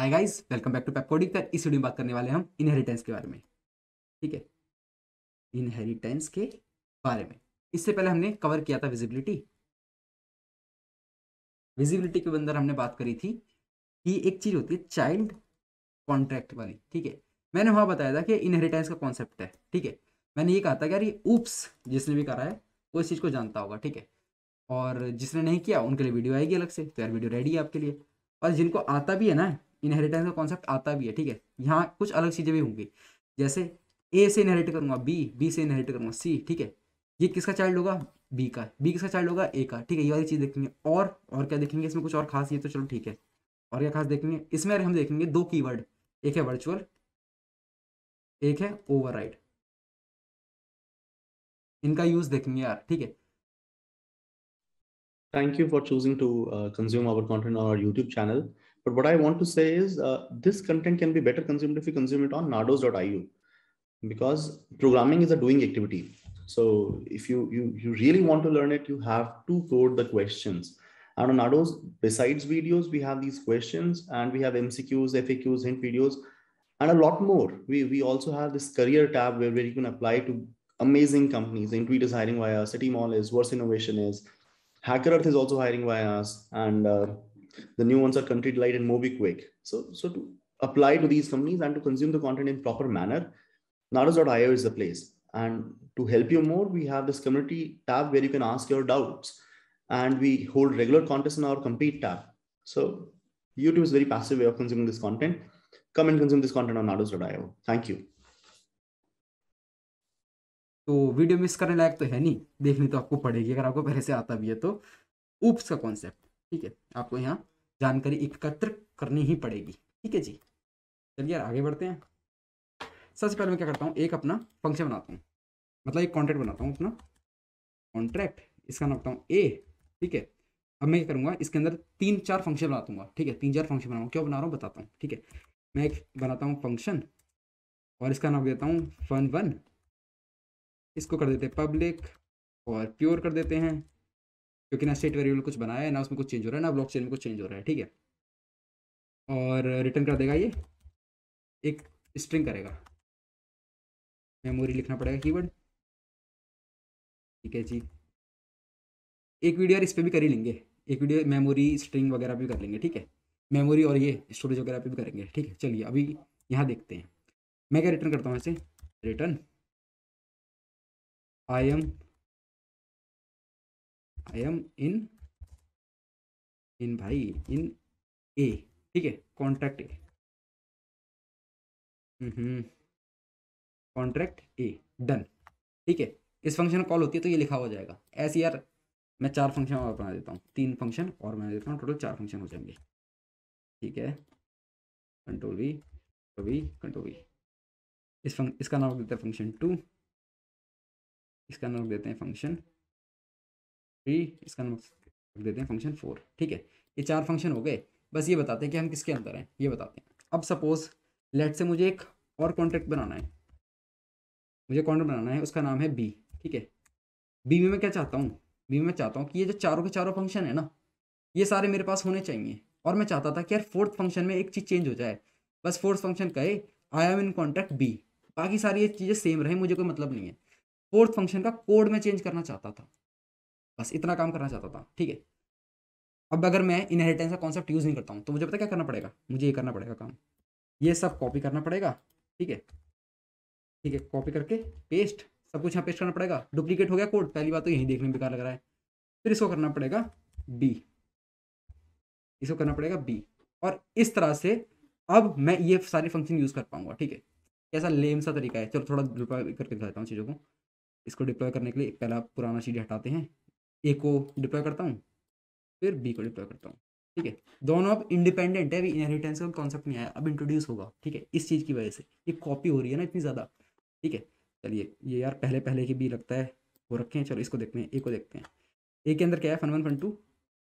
Hi guys welcome back to Pepcoding पर इस video में बात करने वाले हम इनहेरिटेंस के बारे में। ठीक है? इनहेरिटेंस के बारे में। इससे पहले हमने कवर किया था विजिबिलिटी विजिबिलिटी के अंदर हमने बात करी थी कि एक चीज़ होती है चाइल्ड कॉन्ट्रैक्ट वाली। ठीक है? मैंने वहाँ बताया था कि इनहेरिटेंस का कॉन्सेप्ट है। ठीक है? मैंने ये कहा था कि यार ये ऊप्स जिसने भी करा है, वो इस चीज़ को जानता होगा। ठीक है? और जिसने नहीं किया, उनके लिए वीडियो आएगी अलग से। तो यार वीडियो रेडी है आपके लिए। और जिनको आता भी है ना इनहेरिटेंस का कॉन्सेप्ट आता भी है ठीक है? यहाँ कुछ अलग चीज़ें भी होंगी। जैसे ए से इनहेरिट करूँगा बी बी से इनहेरिट करूँगा सी ठीक है? ये किसका चाइल्ड होगा? बी का। बी किसका चाइल्ड होगा? ए का ठीक है? ये वाली चीज़ देखेंगे। और और क्या देखेंगे? इसमें कुछ और खास ये तो चलो ठीक है। और क्या खास देखेंगे? इसमें हम देखेंगे दो कीवर्ड एक है वर्चुअल एक है ओवरराइड इनका यूज़ देखेंगे यार ठीक है? Thank you for choosing to uh, consume our content on our YouTube channel. But what I want to say is uh, this content can be better consumed if you consume it on nardos.io because programming is a doing activity. So if you, you, you really want to learn it, you have to code the questions. And on Nardos, besides videos, we have these questions and we have MCQs, FAQs, hint videos, and a lot more. We, we also have this career tab where, where you can apply to amazing companies. Intuit is hiring via us, City Mall is, Verse Innovation is, Hacker Earth is also hiring via us, and uh, the new ones are Country Delight and MobiQuick. So, so to apply to these companies and to consume the content in proper manner, Nadas.io is the place. And to help you more, we have this community tab where you can ask your doubts. And we hold regular contests in our compete tab. So YouTube is very passive way of consuming this content. Come and consume this content on nados.io. Thank you. तो video miss करने लायक तो है नहीं देखनी तो आपको पड़ेगी अगर आपको पहले से आता भी है तो ऊप्स का कॉन्सेप्ट ठीक है, आपको यहाँ जानकारी एकत्र करनी ही पड़ेगी। ठीक है जी? चलिए यार, आगे बढ़ते हैं। सबसे पहले मैं क्या करता हूँ, एक अपना फ़ंक्शन बनाता हूँ। मतलब एक कॉन्ट्रैक्ट बनाता हूँ अपना। कॉन्ट्रैक्ट इसका नाम हूँ ए ठीक है? अब मैं क्या करूँगा, इसके अंदर तीन चार फ़ंक्शन बना दूँगा। ठीक है? तीन चार फ़ंक्शन बनाऊँ क्यों बना रहा हूँ, बताता हूँ। ठीक है? मैं एक बनाता हूँ फ़ंक्शन और इसका नाम देता हूँ फन वन इसको कर देते हैं पब्लिक और प्योर कर देते हैं। क्योंकि ना स्टेट वेरिएबल कुछ बनाया है, ना उसमें कुछ चेंज हो रहा है, ना ब्लॉक चेन में कुछ चेंज हो रहा है, ठीक है? और रिटर्न कर देगा ये, एक स्ट्रिंग करेगा। मेमोरी लिखना पड़ेगा कीवर्ड ठीक है जी। एक वीडियो यार इस पर भी कर ही लेंगे। एक वीडियो मेमोरी स्ट्रिंग वगैरह भी कर लेंगे, ठीक है? मेमोरी और ये स्टोरेज वगैरह पे भी करेंगे, ठीक है? चलिए, अभी यहाँ देखते हैं। मैं क्या रिटर्न करता हूँ ऐसे? Return I am I am in in भाई इन ए ठीक है? Contract A contract A done ठीक है? इस फ़ंक्शन कॉल होती है तो ये लिखा हो जाएगा। ऐसे यार, मैं चार फ़ंक्शन और बना देता हूँ। तीन फ़ंक्शन और बना देता हूँ। टोटल चार फ़ंक्शन हो जाएँगे। ठीक है? Control V control V control V इस फंक इसका नाम देते हैं फ़ंक्शन टू इसका नाम देते हैं फ़ंक्शन थ्री, इसका नाम देते हैं फ़ंक्शन फोर ठीक है? ये चार फ़ंक्शन हो गए। बस ये बताते हैं कि हम किसके अंदर हैं, ये बताते हैं। अब सपोज़ लेट से मुझे एक और कॉन्ट्रैक्ट बनाना है। मुझे कॉन्ट्रैक्ट बनाना है, उसका नाम है बी ठीक है? बी में मैं क्या चाहता हूँ? बी में मैं चाहता हूँ कि ये जो चारों के चारों फ़ंक्शन है ना, ये सारे मेरे पास होने चाहिए। और मैं चाहता था कि यार फोर्थ फ़ंक्शन में एक चीज़ चेंज हो जाए। बस फोर्थ फ़ंक्शन कहे I am in contact B बाकी सारी ये चीज़ें सेम रहे, मुझे कोई मतलब नहीं है। फोर्थ फ़ंक्शन का कोड में चेंज करना चाहता था। बस इतना काम करना चाहता था, ठीक है? अब अगर मैं इनहेरिटेंस का कॉन्सेप्ट यूज़ नहीं करता हूँ तो मुझे पता क्या करना पड़ेगा? मुझे ये करना पड़ेगा काम। ये सब कॉपी करना पड़ेगा, ठीक है? ठीक है कॉपी करके पेस्ट सब कुछ यहाँ पेस्ट करना पड़ेगा। डुप्लीकेट हो गया कोड पहली बात तो यही देखने में बेकार लग रहा है। फिर इसको करना पड़ेगा बी इसको करना पड़ेगा बी और इस तरह से अब मैं ये सारे फ़ंक्शन यूज़ कर पाऊँगा, ठीक है? कैसा लेम सा तरीका है। चलो थोड़ा डिप्लॉय करके दिखाता हूँ चीज़ों को। इसको डिप्लॉय करने के लिए पहला पुराना चीज़ हटाते हैं। ए को डिप्लॉय करता हूँ, फिर बी को डिप्लॉय करता हूँ, ठीक है? दोनों अब इंडिपेंडेंट है, अभी इनहेरिटेंस का कॉन्सेप्ट नहीं आया, अब इंट्रोड्यूस होगा, ठीक है? इस चीज़ की वजह से, ये कॉपी हो रही है ना इतनी ज़्यादा, ठीक है? चलिए, ये यार पहले पहले की भी लगता है, वो रखे हैं, चलो इसको देखते हैं ए को देखते हैं। ए के अंदर क्या है? फन वन फन टू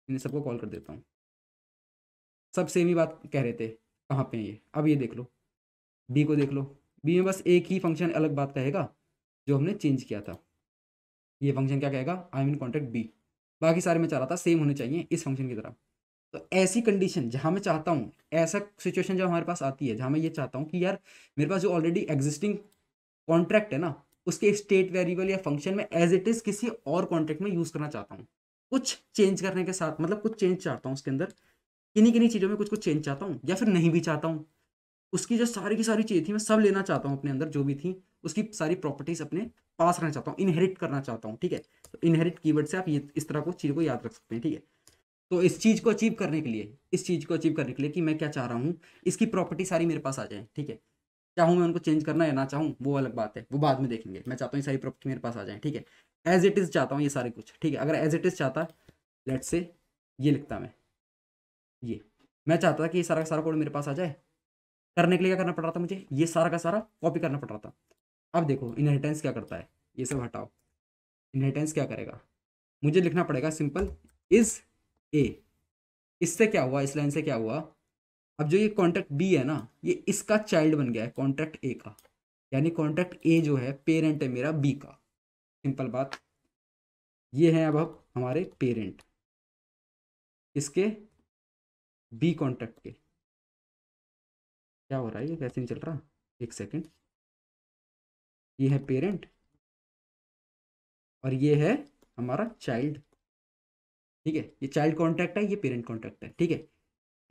इन सबको कॉल कर देता हूँ। सब सेम ही बात कह रहे थे, कहाँ पे ये? अब ये देख लो बी को देख लो बी में बस एक ही फ़ंक्शन अलग बात कहेगा, जो हमने चेंज किया था। ये फ़ंक्शन क्या कहेगा? आई मीन कॉन्टेक्ट बी बाकी सारे में चाह रहा था सेम होने चाहिए इस फ़ंक्शन की तरह। तो ऐसी कंडीशन जहाँ मैं चाहता हूँ, ऐसा सिचुएशन जब हमारे पास आती है, जहाँ मैं ये चाहता हूँ कि यार, मेरे पास जो ऑलरेडी एग्जिस्टिंग कॉन्ट्रैक्ट है ना, उसके स्टेट वेरिएबल या फ़ंक्शन में एज इट इज़ किसी और कॉन्ट्रैक्ट में यूज़ करना चाहता हूँ। कुछ चेंज करने के साथ मतलब कुछ चेंज चाहता हूँ उसके अंदर किन्हीं किन्हीं चीज़ों में कुछ कुछ चेंज चाहता हूँ या फिर नहीं भी चाहता हूँ। उसकी जो सारी की सारी चीज़ें थी, मैं सब लेना चाहता हूँ अपने अंदर, जो भी थी, उसकी सारी प्रॉपर्टीज़ अपने पास रखना चाहता हूँ इनहेरिट करना चाहता हूँ, ठीक है? तो इनहेरिट कीवर्ड से आप ये, इस तरह को चीज़ को याद रख सकते हैं, ठीक है? तो इस चीज़ को अचीव करने के लिए, इस चीज़ को अचीव करने के लिए कि मैं क्या चाह रहा हूँ, इसकी प्रॉपर्टी सारी मेरे पास आ जाए, ठीक है? चाहूँ मैं उनको चेंज करना या ना चाहूँ, वो अलग बात है, वो बाद में देखेंगे। मैं चाहता हूँ ये सारी प्रॉपर्टी मेरे पास आ जाए, ठीक है? एज इट इज़ चाहता हूँ ये सारे कुछ, ठीक है? अगर एज इट इज़ चाहता लेट से ये लिखता मैं, ये। मैं चाहता था कि ये सारा सारा कोड मेरे पास आ जाए करने के लिए क्या करना पड़ रहा था मुझे? ये सारा का सारा कॉपी करना पड़ रहा था। अब देखो इनहेरिटेंस क्या करता है? ये सब हटाओ। इनहेरिटेंस क्या करेगा? मुझे लिखना पड़ेगा सिंपल इज़ ए इससे क्या हुआ? इस लाइन से क्या हुआ? अब जो ये कॉन्ट्रैक्ट बी है ना, ये इसका चाइल्ड बन गया है कॉन्ट्रैक्ट ए का। यानी कॉन्ट्रैक्ट ए जो है पेरेंट है मेरा बी का। सिंपल बात। ये है अब हमारे पेरेंट इसके बी कॉन्ट्रैक्ट के। क्या हो रहा है? ये कैसे नहीं चल रहा? एक सेकंड ये है पेरेंट और ये है हमारा चाइल्ड ठीक है? ये चाइल्ड कॉन्ट्रैक्ट है, ये पेरेंट कॉन्ट्रैक्ट है। ठीक है?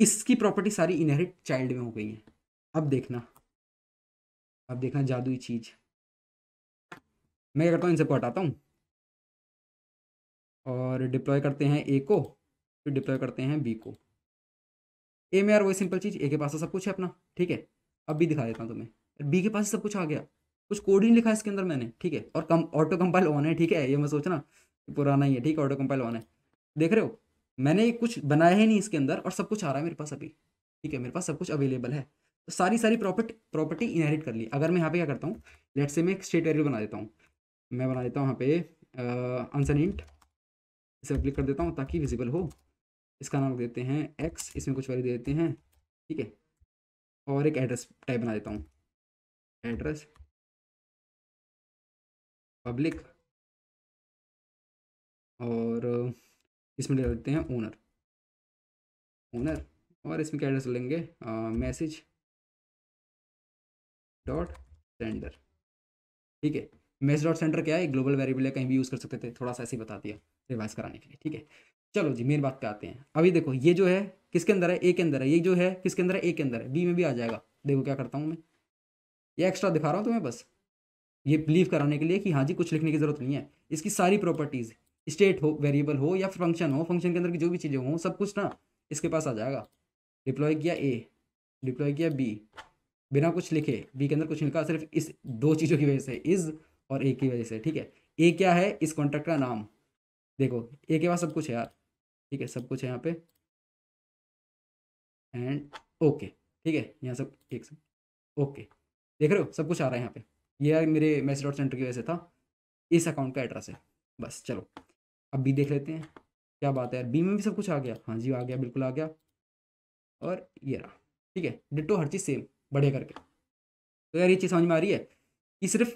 इसकी प्रॉपर्टी सारी इनहेरिट चाइल्ड में हो गई है। अब देखना। अब देखना जादुई चीज़। मैं करता हूँ इन सबको हटाता हूँ। और डिप्लॉय करते हैं ए को, फिर डिप्लॉय करते हैं बी को। ए में यार वही सिंपल चीज़ ए के पास तो सब कुछ है अपना, ठीक है? अब भी दिखा देता हूँ तुम्हें। बी के पास सब कुछ आ गया। कुछ कोड ही लिखा इसके अंदर मैंने, ठीक है? और कम ऑटो कंपाइल ऑन है, ठीक है? ये मैं सोचना पुराना ही है, ठीक है? ऑटो कंपाइल ऑन है। देख रहे हो? मैंने कुछ बनाया ही नहीं इसके अंदर और सब कुछ आ रहा है मेरे पास अभी, ठीक है? मेरे पास सब कुछ अवेलेबल है। तो सारी सारी प्रॉपर्टी प्रॉपर्टी इनहेरिट कर ली। अगर मैं यहाँ पे क्या करता हूँ? लेट से मैं एक स्टेट वेरिएबल बना देता हूँ। मैं बना देता हूँ यहाँ पे आंसर इंट इसे क्लिक कर देता हूँ ताकि विजिबल हो। इसका नाम देते हैं एक्स इसमें कुछ वैल्यू दे देते हैं, ठीक है? और एक एड्रेस टाइप बना देता हूँ। एड्रेस पब्लिक और इसमें ले लेते हैं ओनर ओनर और इसमें क्या एड्रेस लेंगे? मैसेज डॉट सेंडर ठीक है? मैसेज डॉट सेंडर क्या है? ग्लोबल वेरिएबल है, कहीं भी यूज़ कर सकते थे। थोड़ा सा ऐसे ही बता दिया रिवाइज कराने के लिए, ठीक है? चलो जी, मेन बात पे आते हैं। अभी देखो, ये जो है, किसके अंदर है? ए के अंदर है। ये जो है, किसके अंदर है? ए के अंदर है। बी में भी आ जाएगा। देखो क्या करता हूँ मैं। ये एक्स्ट्रा दिखा रहा हूँ तुम्हें बस। ये बिलीव कराने के लिए कि हाँ जी, कुछ लिखने की ज़रूरत नहीं है। इसकी सारी प्रॉपर्टीज़ स्टेट हो वेरिएबल हो या फ़ंक्शन हो फ़ंक्शन के अंदर की जो भी चीज़ें हों, सब कुछ ना इसके पास आ जाएगा। डिप्लॉय किया ए डिप्लॉय किया बी बिना कुछ लिखे बी के अंदर कुछ लिखा, सिर्फ़ इस दो चीज़ों की वजह से इज़ और ए की वजह से, ठीक है? ए क्या है? इस कॉन्ट्रैक्ट का नाम। देखो ए के पास सब कुछ है यार। ठीक है, सब कुछ है यहाँ पे। एंड ओके ठीक है, यहाँ सब एक सब ओके देख रहे हो, सब कुछ आ रहा है यहाँ पे। ये मेरे मैसेज डॉट सेंटर की वजह से था, इस अकाउंट का एड्रेस है, बस, चलो अब बी देख लेते हैं, क्या बात है यार बी में भी सब कुछ आ गया हाँ जी, आ गया, बिल्कुल आ गया। और ये रहा, ठीक है डिटो हर चीज़ सेम बढ़िया करके। तो यार ये चीज़ समझ में आ रही है कि सिर्फ़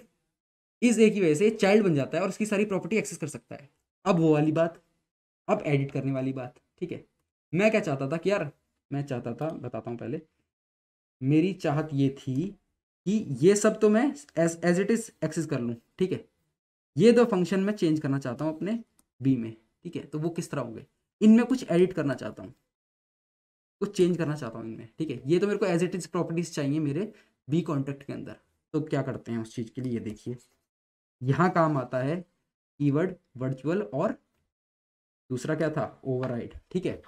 इस ए की वजह से चाइल्ड बन जाता है और उसकी सारी प्रॉपर्टी एक्सेस कर सकता है। अब वो वाली बात अब एडिट करने वाली बात, ठीक है? मैं क्या चाहता था कि यार, मैं चाहता था, बताता हूँ पहले, मेरी चाहत ये थी कि ये सब तो मैं as as it is access कर लूँ, ठीक है? ये दो फ़ंक्शन मैं चेंज करना चाहता हूँ अपने बी में, ठीक है? तो वो किस तरह होंगे? इनमें कुछ एडिट करना चाहता हूँ। कुछ चेंज करना चाहता हूँ इनमें, ठीक है? ये तो मेरे को एज इट इज़ प्रॉपर्टीज़ चाहिए मेरे बी कॉन्ट्रैक्ट के अंदर। तो क्या करते हैं उस चीज़ के लिए? ये देखिए, यहाँ काम आता है कीवर्ड वर्चुअल और दूसरा क्या था? ओवरराइड ठीक है?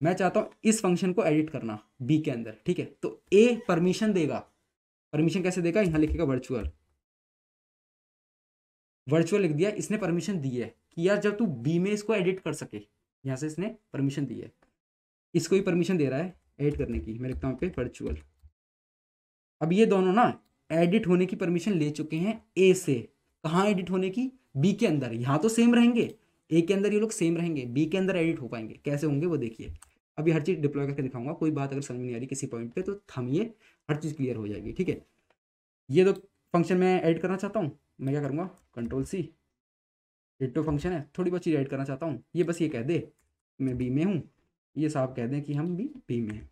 मैं चाहता हूँ इस फ़ंक्शन को एडिट करना बी के अंदर। ठीक है? तो ए परमिशन देगा। परमिशन कैसे देगा? यहाँ लिखेगा वर्चुअल वर्चुअल लिख दिया, इसने परमिशन दी है कि यार जब तू बी में इसको एडिट कर सके, यहाँ से इसने परमिशन दी है। इसको ही परमिशन दे रहा है एडिट करने की। मैं लिखता हूँ पे वर्चुअल अब ये दोनों ना एडिट होने की परमिशन ले चुके हैं ए से। कहाँ एडिट होने की? बी के अंदर। यहाँ तो सेम रहेंगे। ए के अंदर ये लोग सेम रहेंगे बी के अंदर एडिट हो पाएँगे। कैसे होंगे वो देखिए। अभी हर चीज़ डिप्लॉय करके दिखाऊँगा, कोई बात अगर समझ नहीं आ रही किसी पॉइंट पे तो थमिए, हर चीज़ क्लियर हो जाएगी, ठीक है? ये तो फ़ंक्शन मैं ऐड करना चाहता हूँ। मैं क्या करूँगा? कंट्रोल सी डिटो फ़ंक्शन है, थोड़ी बहुत चीज़ ऐड करना चाहता हूँ। ये बस ये कह दे, मैं बी में हूँ। ये साहब कह दें कि हम भी बी में हैं।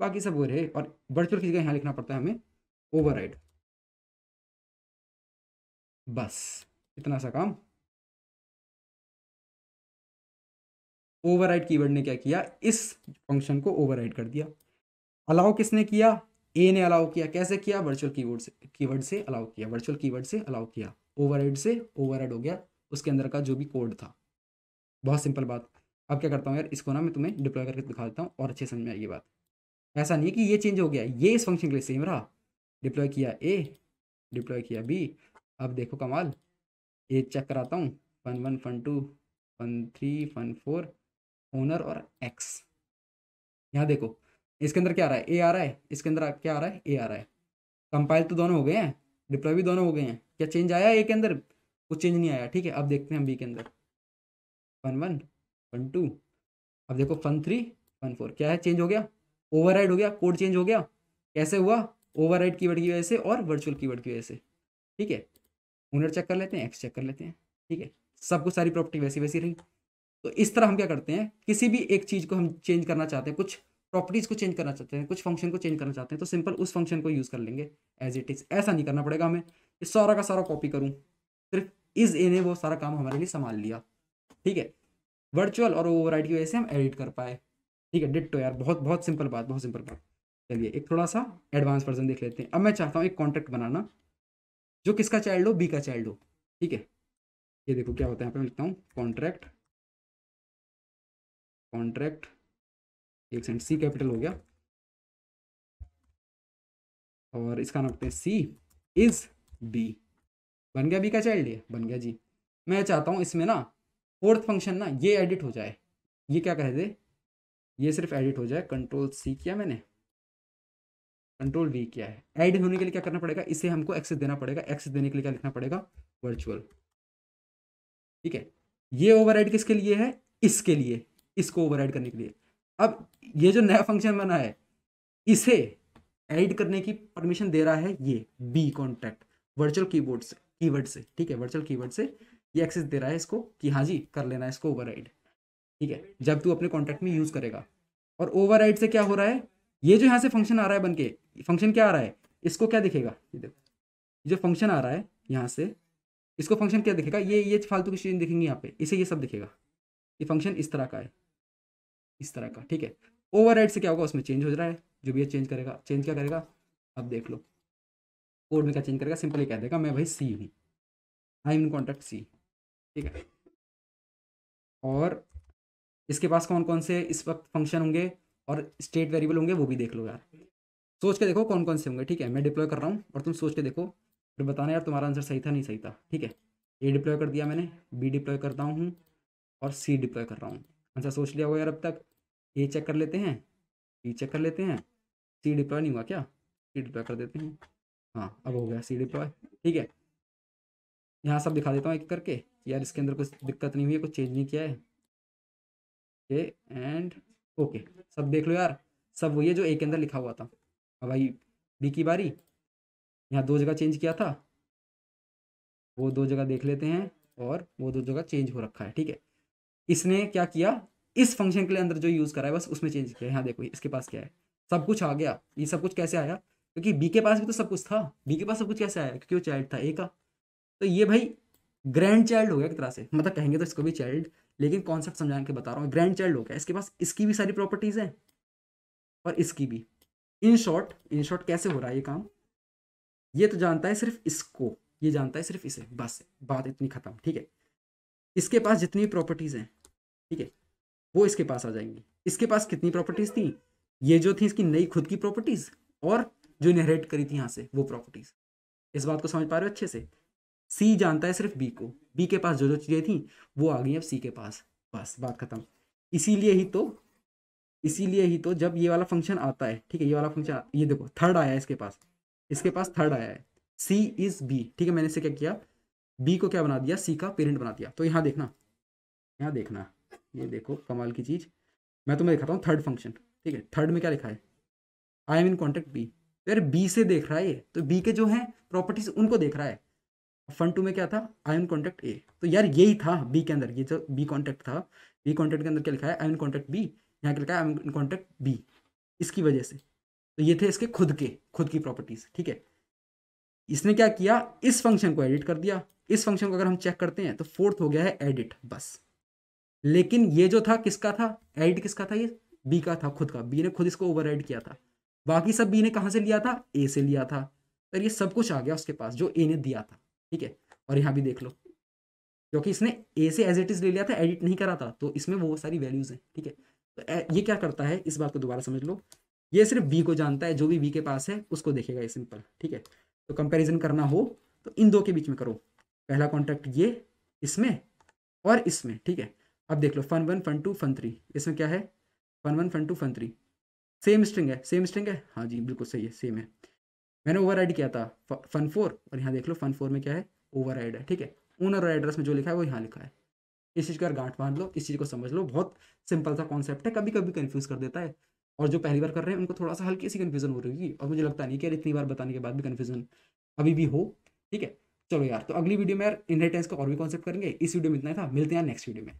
बाकी सब वो रहे, और वर्चुअल की जगह यहाँ लिखना पड़ता है हमें ओवर बस, इतना सा काम। ओवरराइड कीवर्ड ने क्या किया? इस फ़ंक्शन को ओवरराइड कर दिया। अलाउ किसने किया? ए ने अलाउ किया। कैसे किया? वर्चुअल कीवर्ड से कीवर्ड से अलाउ किया। वर्चुअल कीवर्ड से अलाउ किया। ओवरराइड से ओवरराइड हो गया। उसके अंदर का जो भी कोड था। बहुत सिंपल बात। अब क्या करता हूँ यार? इसको ना मैं तुम्हें डिप्लॉय करके दिखा देता हूँ और अच्छे समझ में आएगी बात। ऐसा नहीं है कि ये चेंज हो गया। ये इस फ़ंक्शन के लिए सेम रहा। डिप्लॉय किया ए डिप्लॉय किया बी अब देखो कमाल। ए चेक कराता हूँ। Fun one fun two fun three fun four owner और एक्स यहाँ देखो, इसके अंदर क्या आ रहा है? ए आ रहा है। इसके अंदर क्या आ रहा है? ए आ रहा है। कंपाइल तो दोनों हो गए हैं। डिप्लॉय भी दोनों हो गए हैं। क्या चेंज आया ए के अंदर? कुछ चेंज नहीं आया, ठीक है? अब देखते हैं हम बी के अंदर। फन वन फन टू अब देखो फन थ्री फन फोर क्या है? चेंज हो गया। ओवर हो गया। कोड चेंज हो गया। कैसे हुआ? ओवर कीवर्ड की वजह से और वर्चुअल कीवर्ड की वजह से। ठीक है? ओनर चेक कर लेते हैं एक्स चेक कर लेते हैं। ठीक है? सब कुछ सारी प्रॉपर्टी वैसी वैसी रही। तो इस तरह हम क्या करते हैं? किसी भी एक चीज़ को हम चेंज करना चाहते हैं, कुछ प्रॉपर्टीज़ को चेंज करना चाहते हैं, कुछ फ़ंक्शन को चेंज करना चाहते हैं तो सिंपल उस फ़ंक्शन को यूज़ कर लेंगे एज इट इज़ ऐसा नहीं करना पड़ेगा हमें। इस सारा का सारा कॉपी करूँ। सिर्फ़ इज़ ए ने वो सारा काम हमारे लिए संभाल लिया। ठीक है? वर्चुअल और ओवर की वजह से हम एडिट कर पाए। ठीक है? डिट तो यार, बहुत बहुत सिंपल बात, बहुत सिंपल बात। चलिए, एक थोड़ा सा एडवांस वर्जन देख लेते हैं। अब मैं चाहता हूँ एक कॉन्ट्रैक्ट बनाना, जो किसका चाइल्ड हो? बी का चाइल्ड हो। ठीक है? ये देखो क्या होता है, यहाँ पे मैं लिखता हूँ कॉन्ट्रैक्ट कॉन्ट्रैक्ट, एक सेंट सी कैपिटल हो गया। और इसका नाम हैं सी इज़ बी बन गया बी का चाइल्ड ये? बन गया जी। मैं चाहता हूँ इसमें ना फोर्थ फ़ंक्शन ना ये एडिट हो जाए। ये क्या कह दे ये सिर्फ़ एडिट हो जाए। कंट्रोल सी किया मैंने। कंट्रोल वी किया है। एड होने के लिए क्या करना पड़ेगा? इसे हमको एक्सेस देना पड़ेगा। एक्सेस देने के लिए क्या लिखना पड़ेगा? वर्चुअल। ठीक है। ये ओवर किसके लिए है? इसके लिए। इसको ओवर करने के लिए। अब ये जो नया फ़ंक्शन बना है, इसे ऐड करने की परमिशन दे रहा है ये बी कॉन्ट्रैक्ट वर्चुअल कीबोर्ड से कीवर्ड से, ठीक है? वर्चुअल कीवर्ड से ये एक्सेस दे रहा है इसको कि हाँ जी, कर लेना इसको ओवर ठीक है? जब तू अपने कॉन्ट्रैक्ट में यूज़ करेगा। और ओवर से क्या हो रहा है? ये जो यहाँ से फ़ंक्शन आ रहा है बन के फ़ंक्शन क्या आ रहा है? इसको क्या दिखेगा? ये देखो जो फ़ंक्शन आ रहा है यहाँ से, इसको फ़ंक्शन क्या दिखेगा? ये ये फालतू की चीज़ें दिखेंगी यहाँ पे, इसे ये सब दिखेगा। ये फ़ंक्शन इस तरह का है। इस तरह का, ठीक है? ओवर से क्या होगा? उसमें चेंज हो रहा है। जो भी चेंज करेगा। चेंज क्या करेगा? अब देख लो। कोड में क्या चेंज करेगा? सिंपली कह देगा, मैं भाई सी हूँ। आई इन कॉन्टैक्ट सी ठीक है? और इसके पास कौन कौन से इस वक्त फ़ंक्शन होंगे और स्टेट वेरिएबल होंगे, वो भी देख लो यार। सोच के देखो कौन कौन से होंगे, ठीक है? मैं डिप्लॉय कर रहा हूँ और तुम सोच के देखो। फिर बताना यार तुम्हारा आंसर सही था, नहीं सही था। ठीक है? ए डिप्लॉय कर दिया मैंने बी डिप्लॉय करता हूँ और सी डिप्लॉय कर रहा हूँ। आंसर सोच लिया होगा यार अब तक। ए चेक कर लेते हैं। बी चेक कर लेते हैं। सी डिप्लॉय नहीं हुआ क्या? सी डिप्लॉय कर देते हैं। हाँ अब हो गया सी डिप्लॉय ठीक है। यहाँ सब दिखा देता हूँ एक करके। यार इसके अंदर कुछ दिक्कत नहीं हुई है, कुछ चेंज नहीं किया है। ए एंड ओके सब देख लो यार। सब वही है जो ए के अंदर लिखा हुआ था। अब भाई बी की बारी। यहाँ दो जगह चेंज किया था। वो दो जगह देख लेते हैं और वो दो जगह चेंज हो रखा है। ठीक है। इसने क्या किया? इस फ़ंक्शन के लिए अंदर जो यूज़ करा है, बस उसमें चेंज किया यहाँ देखो, इसके पास क्या है? सब कुछ आ गया। ये सब कुछ कैसे आया? क्योंकि बी के पास भी तो सब कुछ था। बी के पास सब कुछ कैसे आया? क्योंकि वो चाइल्ड था ए का। तो ये भाई ग्रैंड चाइल्ड हो गया एक तरह से। मतलब कहेंगे तो इसको भी चाइल्ड लेकिन कॉन्सेप्ट समझा के बता रहा हूँ। ग्रैंड चाइल्ड हो गया। इसके पास, इसकी भी सारी प्रॉपर्टीज़ हैं। और इसकी भी। इन शॉर्ट इन शॉर्ट कैसे हो रहा है ये काम? ये तो जानता है सिर्फ़ इसको। ये जानता है सिर्फ़ इसे। बस, बात इतनी खत्म। ठीक है? इसके पास जितनी प्रॉपर्टीज़ हैं ठीक है? वो इसके पास आ जाएँगी। इसके पास कितनी प्रॉपर्टीज़ थी? ये जो थी इसकी नई खुद की प्रॉपर्टीज़ और जो इनहेरिट करी थी यहाँ से, वो प्रॉपर्टीज़ इस बात को समझ पा रहे हो अच्छे से? सी जानता है सिर्फ़ बी को। बी के पास जो जो चीज़ें थी, वो आ गई अब सी के पास। बस, बात खत्म। इसीलिए ही तो इसीलिए ही तो जब ये वाला फ़ंक्शन आता है, ठीक है, ये वाला फ़ंक्शन ये देखो थर्ड आया है इसके पास। इसके पास थर्ड आया है। सी इज़ बी ठीक है, मैंने इसे क्या किया? बी को क्या बना दिया? सी का पेरेंट बना दिया। तो यहाँ देखना यहाँ देखना। ये देखो, कमाल की चीज़। मैं तुम्हें दिखाता हूँ थर्ड फ़ंक्शन ठीक है? थर्ड में क्या लिखा है? I am in contact B तो यार बी से देख रहा है ये? तो बी के जो हैं प्रॉपर्टीज़ उनको देख रहा है। फन टू में क्या था? आई एन कॉन्टेक्ट ए तो यार यही था बी के अंदर, ये जो बी कॉन्टेक्ट था बी कॉन्टेक्ट के अंदर क्या लिखा है? आई एन कॉन्टेक्ट बी यहाँ क्या लिखा है? आई इन कॉन्टेक्ट बी इसकी वजह से। तो ये थे इसके खुद के, खुद की प्रॉपर्टीज़ ठीक है? इसने क्या किया? इस फ़ंक्शन को एडिट कर दिया। इस फ़ंक्शन को अगर हम चेक करते हैं तो फोर्थ हो गया है एडिट बस। लेकिन ये जो था, किसका था? एडिट किसका था ये? बी का था, खुद का। बी ने खुद इसको ओवर किया था। बाकी सब बी ने कहाँ से लिया था? ए से लिया था। तो ये सब कुछ आ गया उसके पास, जो ए ने दिया था। ठीक है? और यहाँ भी देख लो। क्योंकि इसने ए से एज इट इज़ ले लिया था एडिट नहीं करा था। तो इसमें वो सारी वैल्यूज़ हैं। ठीक है? तो ये क्या करता है? इस बात को दोबारा समझ लो। ये सिर्फ़ बी को जानता है। जो भी बी के पास है, उसको देखेगा ये सिंपल ठीक है? तो कंपैरिजन करना हो तो इन दो के बीच में करो। पहला कॉन्ट्रैक्ट ये, इसमें और इसमें। ठीक है? अब देख लो fun one fun two fun three इसमें क्या है? Fun one fun two fun three same string है सेम स्ट्रिंग है? हाँ जी, बिल्कुल सही है सेम है. मैंने ओवर किया था फन फोर और यहाँ देख लो फन फोर में क्या है? ओवर है, ठीक है? ओनर और एड्रेस में जो लिखा है, वो यहाँ लिखा है. इस चीज़ का गांठ बाँध लो, इस चीज़ को समझ लो, बहुत सिंपल सा कॉन्सेप्ट है कभी कभी कन्फ्यूज़ कर देता है. और जो पहली बार कर रहे हैं, उनको थोड़ा सा हल्की सी कन्फ्यूज़न हो रही है और मुझे लगता नहीं कि यार इतनी बार बताने के बाद भी कन्फ्यूज़न अभी भी हो, ठीक है? चलो यार तो अगली वीडियो में यार इनहेरिटेंस का और भी कॉन्सेप्ट करेंगे। इस वीडियो में इतना था। मिलते हैं नेक्स्ट वीडियो में।